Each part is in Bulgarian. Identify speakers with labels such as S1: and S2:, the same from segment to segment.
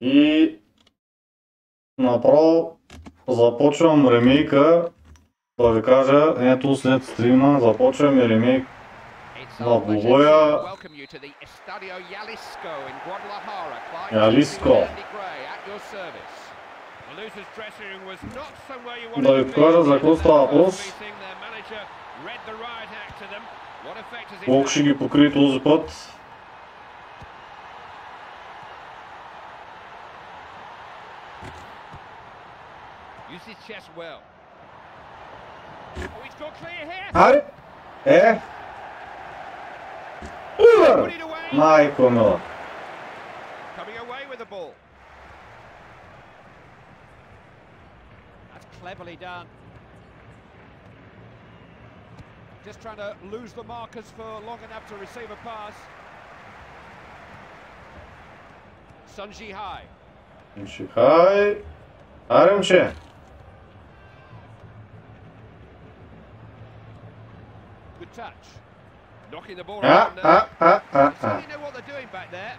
S1: И направо започвам ремейка. Да ви кажа, ето след стрима започвам и ремейк
S2: В
S1: двубоя Ялиско. Да ви покажа за какво става въпрос. Колко ще ги покрие този път.
S2: Use his chest well. Oh, he's got clear here. Out. Eh? Uh,
S1: Michael, meu.
S2: Coming away with the ball. That's cleverly done. Just trying to lose the markers for long enough to receive a pass. Sun Ji Hai.
S1: Sun Ji Hai. Jihai. Aramche.
S2: good touch. Knocking the ball
S1: ah,
S2: around
S1: ah,
S2: now.
S1: Ah, ah,
S2: ah,
S1: ah.
S2: you know what they're doing back there.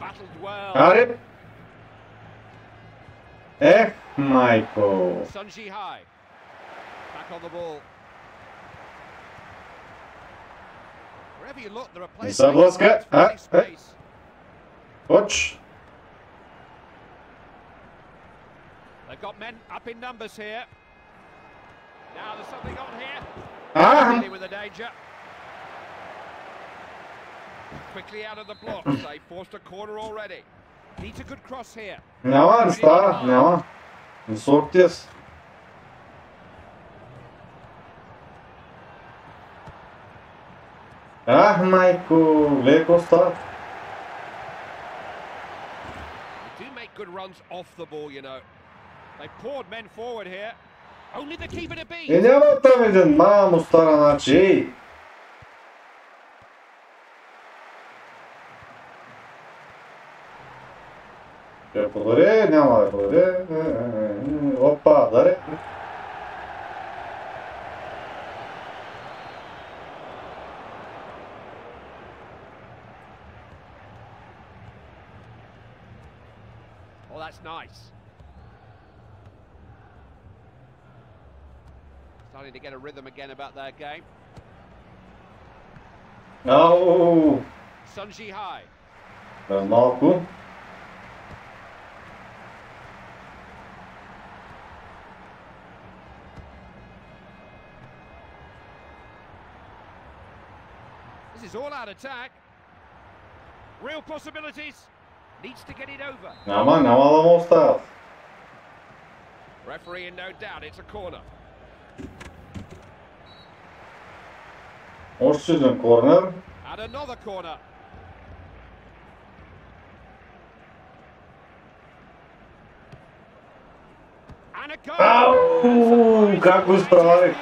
S2: Battled well.
S1: Arib. F.
S2: Michael. Sunji High. Back on the ball. Wherever you look, there are places. Zabloska.
S1: Ah, ah,
S2: space.
S1: Watch.
S2: They've got men up in numbers here. Now there's something on here. Ah. With the danger. Quickly out of the block. They forced a corner already. Needs a good cross here.
S1: Ne var usta? Ne var? Biz sortacağız. Ah Michael, Lekosta.
S2: They do make good runs off the ball, you know. They poured men forward here. Only the keeper to beat.
S1: Е, няма там един мамо стара начи, ей. Ще подаре, няма да подаре. Е, е, е, Опа, даре.
S2: Oh, that's nice. starting to get a rhythm again about their game. Oh! Sunji Hai.
S1: Marco.
S2: This is all out attack. Real possibilities. Needs to get it over.
S1: Now, man. Now, all the aman, aman,
S2: Referee in no doubt, it's a corner.
S1: Още един корнер. Ау, как го изпреварих.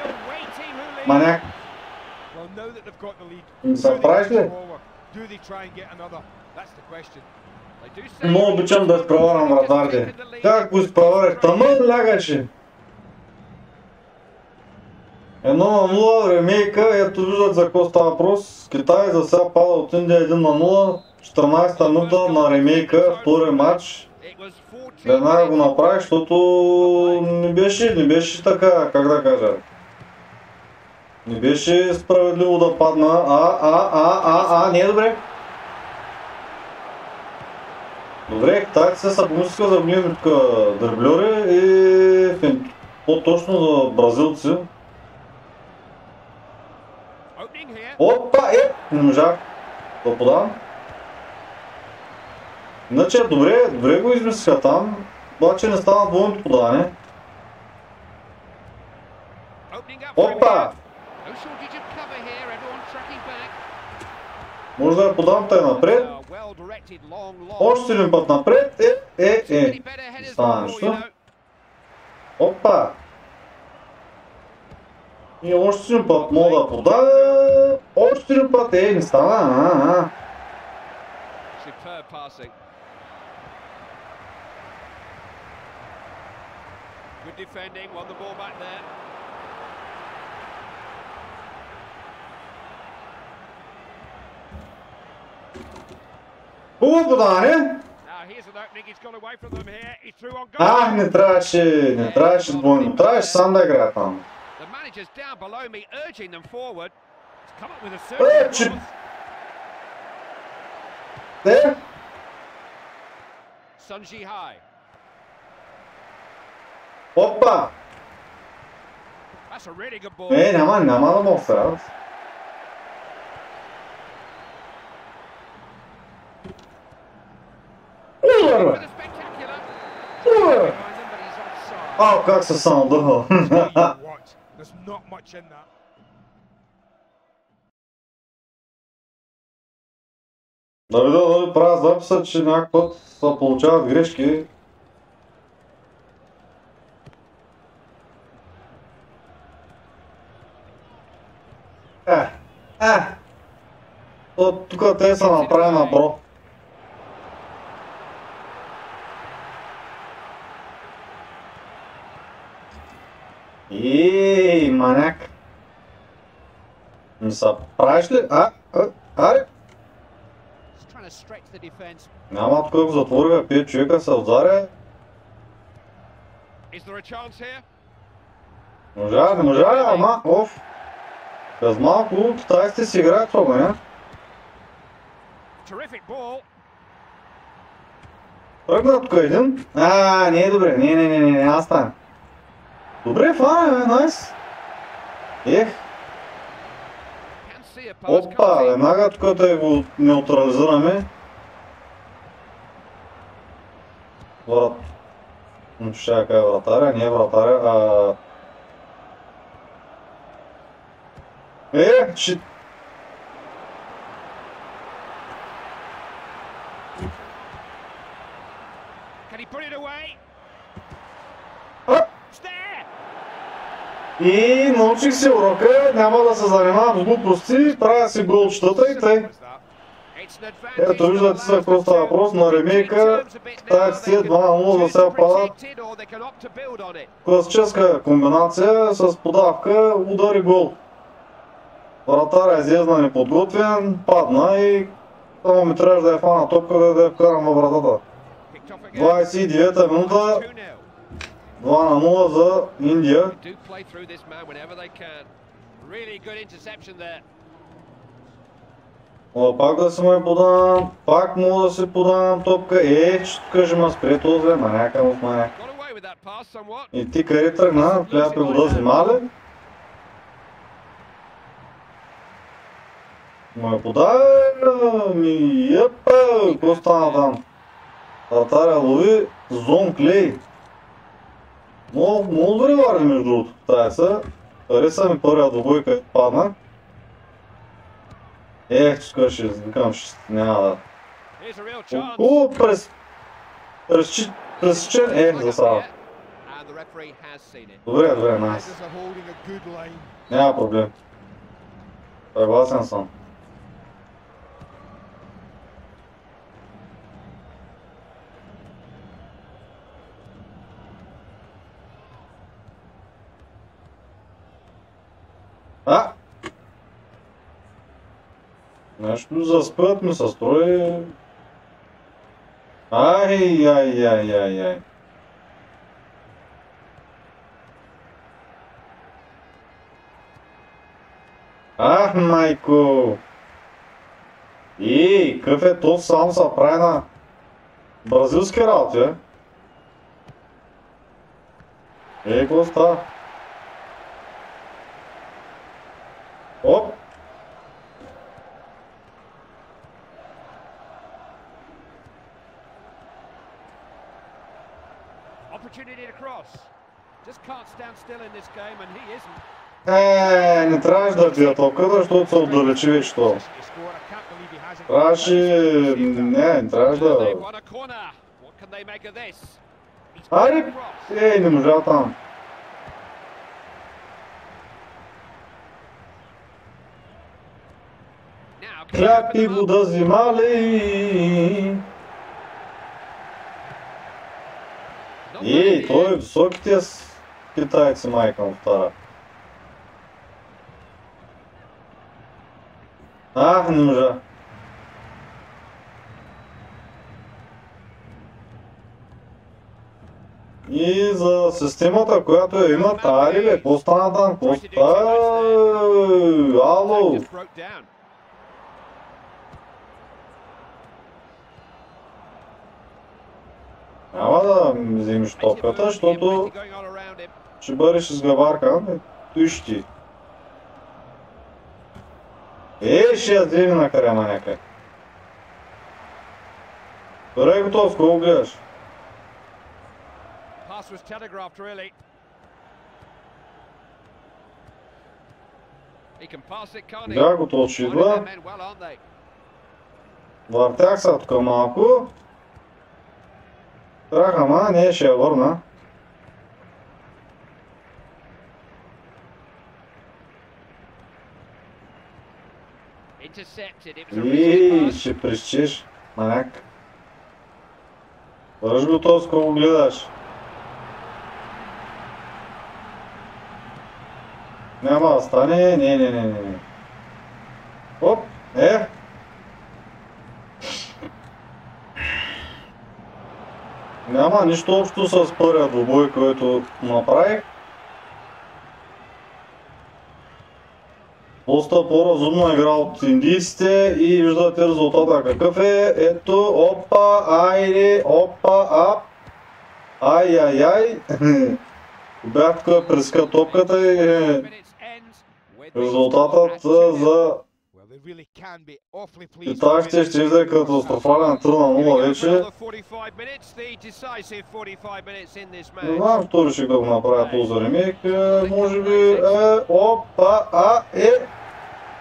S1: Маняк. Правиш
S3: push
S1: ли? Много обичам да изпреварвам вратарите. Как го изпреварих? Тъмън лягаше. Едно на 0, ремейка, ето виждат за какво става въпрос. Китай за сега пада от Индия 1 на 0. 14-та минута на ремейка, втори матч.
S2: It was 14
S1: Веднага го направих, защото не беше, не беше така, как да кажа. Не беше справедливо да падна. А, а, а, а, а, не е добре. Добре, тази се са помислиха за големи тук дърблери и по-точно за бразилци. Опа, е, не можах подам. Иначе добре, добре го измислиха там, обаче не стана двойното подаване. Опа! Може да я подам тай напред. Още един път напред. Е, е, е. Стана нещо. Опа. И още един път мога да подая. Още един път. Е, не стана. А, а.
S2: Superb passing. Good defending, won the ball back there.
S1: Хубаво подаване.
S2: Now here's an opening. He's got away from them here. He threw on goal.
S1: А, не трябваше, не трябваше двойно. Трябваше сам да играе там.
S2: The manager's down below me, urging them forward.
S3: He's come up with a
S1: Е,
S3: certain
S1: че...
S3: cross.
S1: Е,
S2: Sun Ji Hai.
S1: опа!
S2: That's a really good ball.
S1: Е, няма, няма да му оставят. Удар,
S2: With
S1: бе!
S2: a spectacular.
S1: Удар!
S2: Behind them, but he's offside.
S1: Ау, как се само дъхал.
S3: Tell you what, there's not much in that.
S1: Да видя дали правя записа, че някакъв път се получават грешки. Е, е. То, тук те са направи на бро. Ей, маняк. Ми са правиш ли? А, а, аре,
S2: He's trying to stretch the defence.
S1: Няма тук го затвори, бе, пие човека се отзаря.
S2: Is there a chance here?
S1: Можа, не можа, ама, оф. Без малко китайците си играят това, не? Тръгна тук един. А, не е добре, не, не, не, не, не, аз стане. Добре, фана, бе, найс. Ех,
S2: Can see a pass
S1: опа,
S2: coming.
S1: веднага тук да го неутрализираме. Врат. Ще я кажа вратаря, не е вратаря, а... Е, ще...
S2: Can he put it away?
S1: А!
S2: It's there.
S1: И научих си урока, няма да се занимавам с глупости, правя си голчетата и тъй. Ето виждате се какво става въпрос на ремейка. Китайците 2 на 0 за сега падат. Класическа комбинация с подавка, удар и гол. Вратаря излезна неподготвен, падна и само ми трябваше да я фана топка да я вкарам във вратата. 29-та минута, 2 на 0 за Индия. О, пак да си ме подавам, пак мога да си подавам топка. Е, ще ме спре този, маняка в маняк. И ти къде тръгна? Трябва да вода взима ли? Ма подай, ми епа, какво стана там? Татаря лови зон клей. Много, много добре варди между другото. Тая са. Хареса ми първия двобой, където падна. Ех, тук ще викам, ще няма да. О, през... През, през чен... Ех, за сега.
S2: And the referee has seen it.
S1: Добре, добре, найс. Няма проблем. Съгласен съм. А! Нещо заспът ми се строи. Ай, ай, ай, ай, ай. Ах, майко! Ей, какъв е то сам са прави на бразилски работи, е? Ей, какво става? Е, не трябваше да бия топката, защото се отдалечи вече
S3: hasn't.
S1: Трябваше... Не, не трябваше да...
S2: Across.
S1: Ей, не можа там. Хляб и вода взимали.
S2: Not
S1: Ei, tohib sopities питается Майком вторым. Ах, ну же. И за системата, която а я има, Тариле,
S2: Костанатан, Коста... Алло.
S1: Няма да вземеш топката, защото ще бъдеш изгаваркан. и Той ще ти. Е, ще я вземе на края някъде. Добре, готов, с кого гледаш?
S2: Pass was telegraphed, really. He can pass it, can't he?
S1: Да, готов ще идва. Въртях се тук малко. Трах, ама не ще я върна.
S2: Intercepted. It was a risky
S1: И ще прищиш, маняк. Бъдеш готов, с кого гледаш. Няма да стане, не, не, не, не, не. Оп, е. Няма нищо общо с първия двубой, който направих. Доста по-разумно игра от индийците и виждате резултата какъв е. Ето, опа, айде, опа, ап. Ай, ай, ай. Бях тук преска топката и резултатът за
S3: Awfully pleased.
S1: италиаците ще излезе катастрофален 3 на 0 вече.
S2: Another 45 minutes, the decisive 45 minutes in this
S1: Не знам, втори ще да го направя този ремейк. Е, Може би, е, опа, а, е.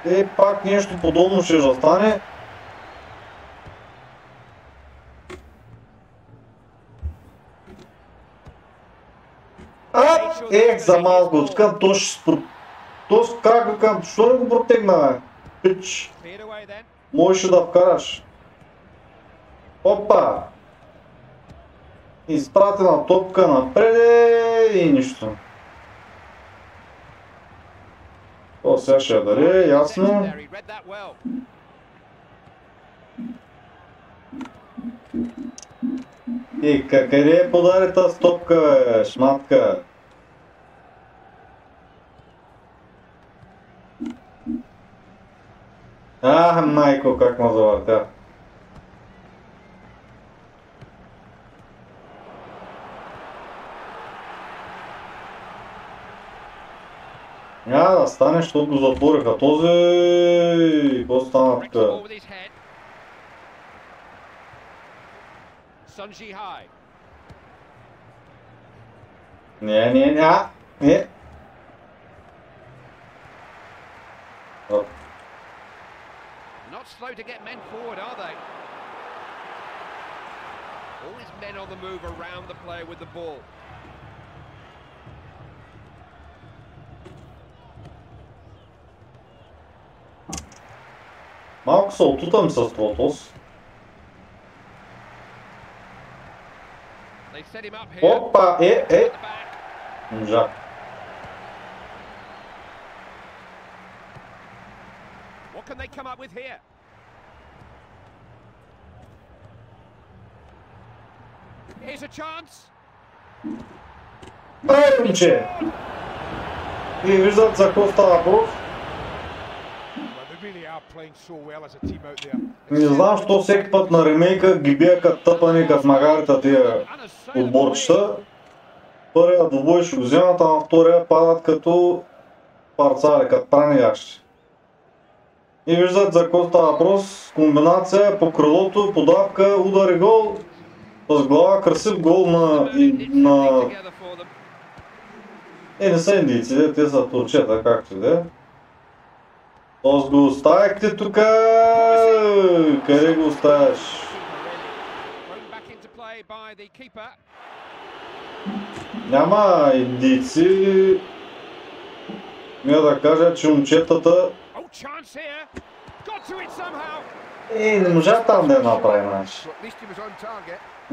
S1: Е, пак нещо подобно ще да стане. А, ех, за малко, откъм то ще. То как към, що не го протегна, бе? Пич, можеше да вкараш. Опа! Изпратена топка напред и нищо. О, сега ще я даде, ясно. И къде е подари тази топка, шматка? А, майко, как ме завъртя. Няма да стане, защото го затвориха този... Какво стана тук? Не, не, не, не. О,
S2: Not slow to get men forward, are they? Always men on the move around the player with the ball.
S1: Малко се отутам с това тос.
S2: They set him up here.
S1: Опа, е, е.
S2: At the back.
S1: Можа.
S2: What can they come up with here?
S3: Well as a team out there.
S1: Не знам, що всеки път на ремейка ги бия като тъпани, като магарите тия отборчета. Първия двубой ще го вземат, а на втория падат като парцали, като прани ящи. И виждат за какво става въпрос. Комбинация по крилото, подавка, удар и гол. С глава красив гол на, на. Е, не са индийци, те са турчета, както да е. Тоест го оставихте тук. Къде го оставяш? Няма индийци. Мия да кажа, че момчетата... Е, не можа там да я направи, значи.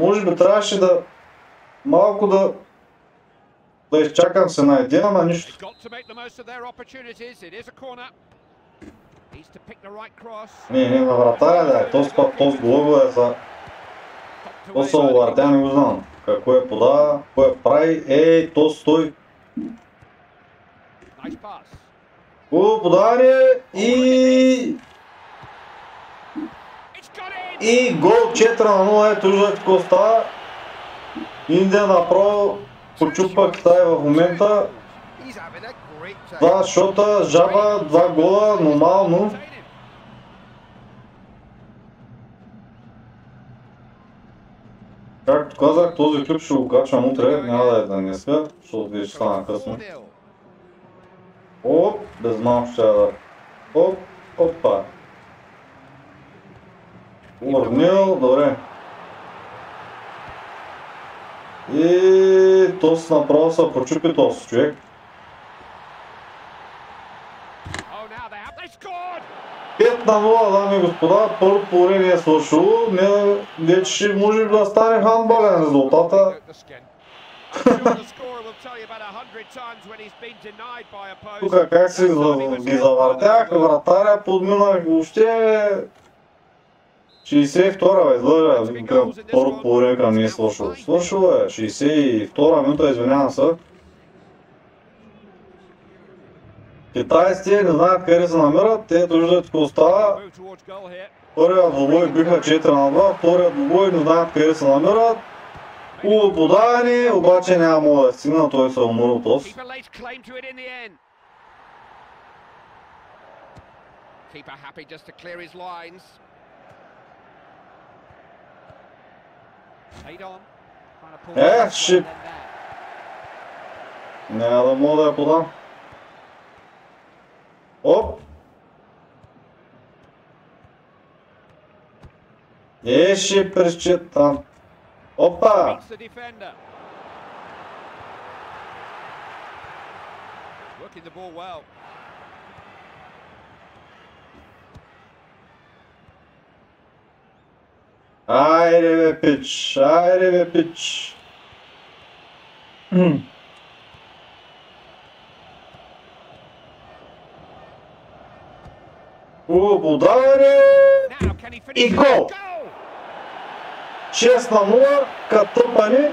S1: Може би трябваше да... Малко да... Да изчакам се на един, ама нищо. Не, не, на вратаря да е. Този път, този глава е за... То са овъртя, не го знам. Какво е подава? Какво е прави? Ей, то стой. Хубаво подаване и... И гол 4 на 0. Ето виждате какво става. Индия направо почупа Китай в момента. Два шота, жаба, два гола, нормално. Както казах, този клип ще го качвам утре, няма да е днеска, защото вие ще стана късно.
S2: 4-0.
S1: Оп, без малко ще да. Оп, опа. Урнил, добре. И тос направо се прочупи тос, човек. 5 на 0, дами и господа, първо половина е свършило. Не, не че ще може да стане хандбален резултата. Тук как си ги завъртях, вратаря подминах въобще 62-а бе, излъжа, към първо по време към не е свършило. Свършило е, 62-а минута, извинявам се. Китайците не знаят къде се намират, те виждат какво става. Първият двубой биха 4 на 2, вторият двубой не знаят къде се намират. Хубаво подаване, обаче няма мога да стигна, той се умрал тос.
S2: Keeper happy just to clear his lines. Eight on. Trying to pull
S1: Eh,
S2: this one
S1: shit.
S2: and then that.
S1: Няма да мога да я подам. Оп! Е, ще пресчет там. Опа!
S2: Beats the defender. Working the ball well.
S1: Айде бе, пич! Айде бе, пич! Хубаво
S2: finish
S1: И гол!
S2: Goal!
S1: 6 на 0, катъпани.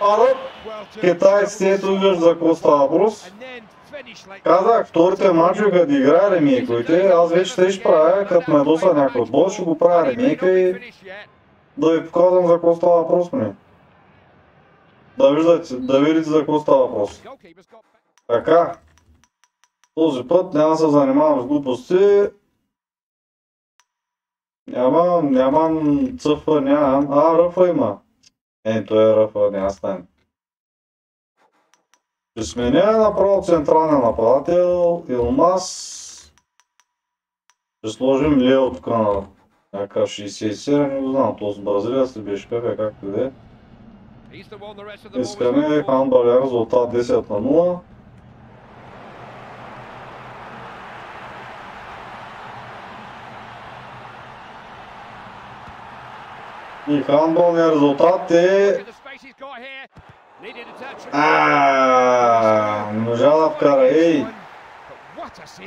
S1: Ара,
S3: Well, to-
S1: китайците ето виждаш за какво става въпрос. Казах, вторите мачове, като играя ремейковете, аз вече ще правя, като ме доса някой отбор, ще го правя ремейка и. Да ви показвам за какво става въпрос ми. Да виждате, да видите за какво става въпрос. Така, този път няма да се занимавам с глупости. Нямам, нямам цъфа, нямам. А, ръфа има. Е, той е ръфа, няма стане. Ще сменя направо централния нападател, Илмас. Ще сложим Лео тук на някакъв 67, не го знам, този бразилец ли беше какъв, както и е. Искаме
S2: for.
S1: хандбален резултат 10 на 0. И хандбалният резултат е... Не можа да вкара. Ей,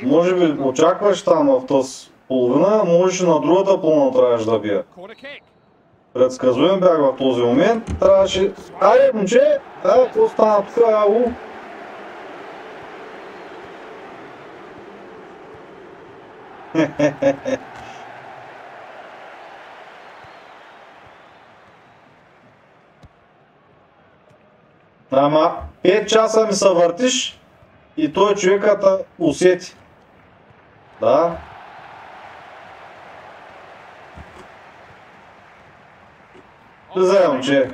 S1: може би очакваш там в тази половина, можеш и на другата половина трябваше да
S2: kick.
S1: Предсказуем бях в този момент, трябваше... Айде, момче! Айде, какво стана тук, ау? Ама 5 часа ми се въртиш и той човеката усети. Да. Вземам, че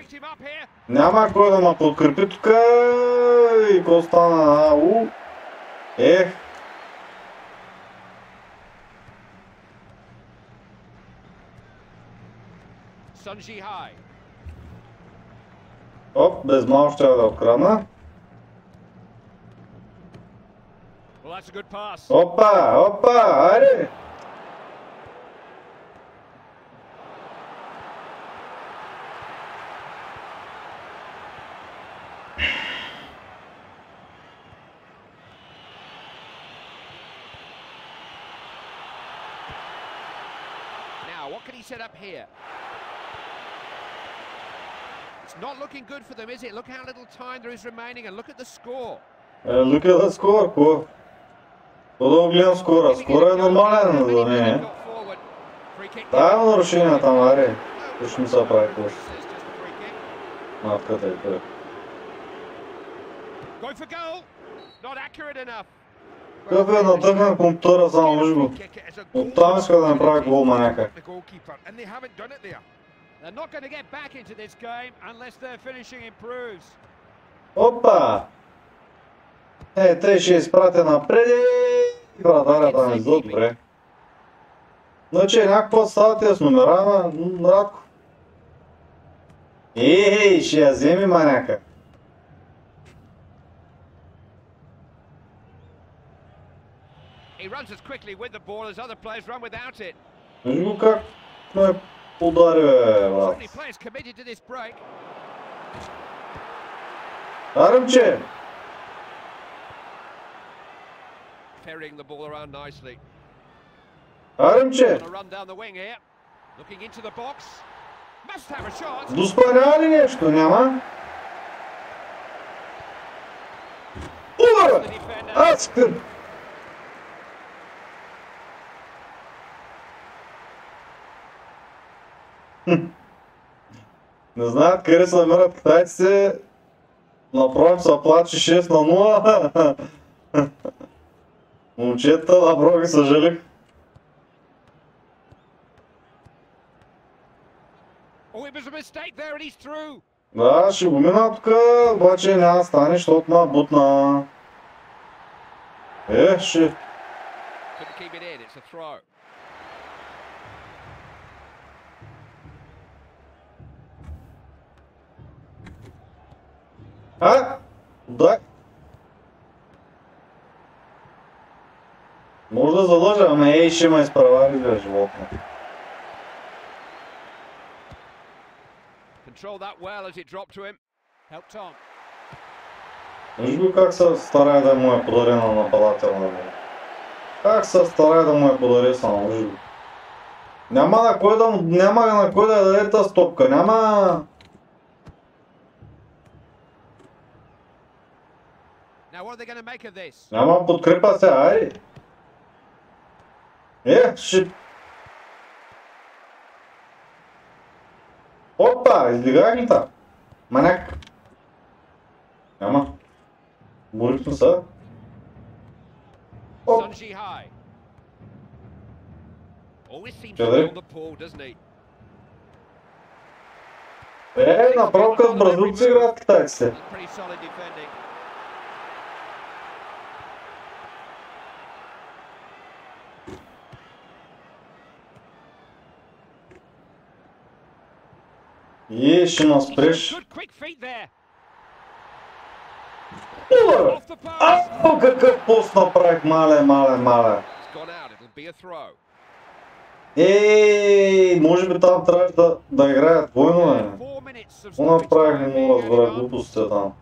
S1: няма кой да ме подкрепи тук и какво стана? Ау. Ех. Оп, без малко ще да открадна. Опа, опа, айде.
S2: set up here? It's not looking good for them, is it? Look how little time there is remaining and look at the score.
S1: Е, look at the score, какво? Какво да го гледам скора? Скора е нормален, за мен. Дай му нарушение там, аре. Точно ми се прави какво. Матката е той.
S2: Going for goal. Not accurate enough.
S1: Какъв е надъхнен компютъра, само виж го. Оттам иска да направи гол маняка. Опа! Е, те ще изпратя напреди. Вратарята не зло, добре. Значи някакво става тия с номера, м, Радко. Ей, ще я вземи маняка.
S2: runs as quickly with the ball as other players run without it.
S1: Виж го как ме удари, бе, брат.
S2: Certainly players committed to this break.
S1: Аремче!
S2: Ferrying the ball around nicely.
S1: Аремче!
S2: On a run down the wing here. Looking into the боx. Must have a shot.
S1: Доспа няма ли нещо? Няма? Удар!
S2: The
S1: Не знаят къде се намират китайците. Направо им се плаче 6 на 0. Момчета, направо ги съжалих.
S2: Oh.
S1: Да, ще го мина тук, обаче няма да стане, защото ма бутна. Е, ще...
S2: Couldn't keep it in. It's a throw. That well as it dropped to him. Helped on.
S1: Виж го как се старае да му е подари на нападател на него. Как се старае да му е подари само, виж го. Няма на кой да, няма на кой да я даде тази топка, няма... Няма подкрепа сега, айде. Е, ще... Опа, издигай ги та. Маняк. Няма. Борихме се. Оп.
S2: He?
S1: Е, направо като бразилци играят китайците.
S2: Pretty solid defending.
S1: Е, ще нас
S2: He's
S1: спреш.
S2: got good quick feet there.
S1: Удар!
S2: Off the post.
S1: Ау, какъв пост направих, мале, мале, мале. Ей, може би там трябваше да, да играят двойно,
S2: of
S1: Какво направих, не мога да глупостите там.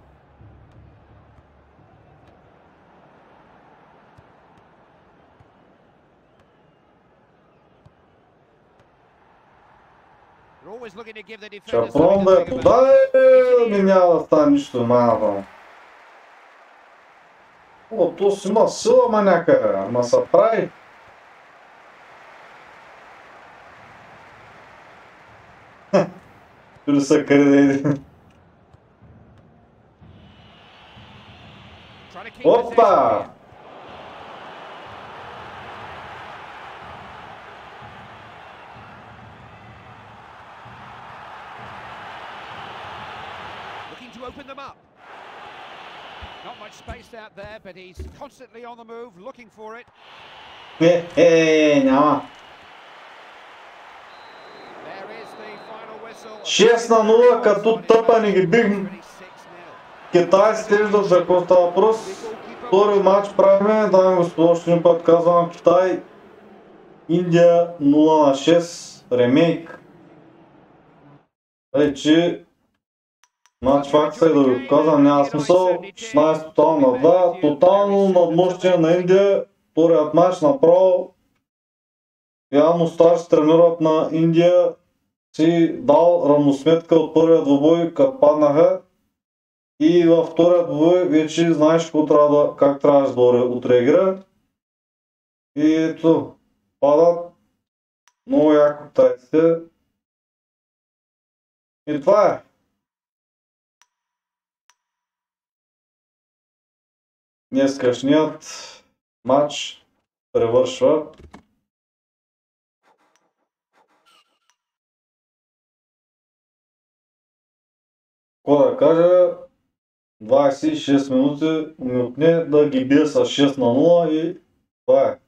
S2: They're always looking to give the
S1: Ще
S2: defenders
S1: пробвам
S2: something
S1: да
S2: to
S1: я
S2: think about.
S1: подай, ми няма да стане нищо, маната. О, то си има сила, маняка, ама се прави. Чули се къде да иде.
S2: Trying to keep possession
S1: Опа!
S2: here. Looking to open them up. Not much space out there, but he's constantly on the move, looking for it.
S1: Е, е, няма.
S2: There is the final whistle.
S1: 6 на 0, като тъпани ги бихме. Китайците виждат за какво става въпрос. Втори матч правиме, дами и господа, още един път казвам Китай. Индия 0 на 6, ремейк. Вече матч факт е да ви го казвам, няма смисъл. 16 тотално на 2, тотално надмощие на Индия. Вторият матч направо. Явно старши тренират на Индия си дал равносметка от първия двубой, като паднаха. И във втория двубой вече знаеш какво трябва да, как трябваше да отреагира. И ето, падат. Много яко тайците. И това е. Днескашният матч превършва. Какво да кажа, 26 минути ми отне да ги бия с 6 на 0 и това е.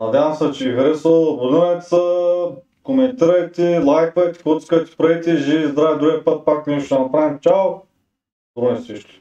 S1: Надявам се, че ви харесва. Абонирайте се, коментирайте, лайквайте, каквото искате правите. Живи и здрави, другия път пак нещо ще направим. Чао! Добре срещу.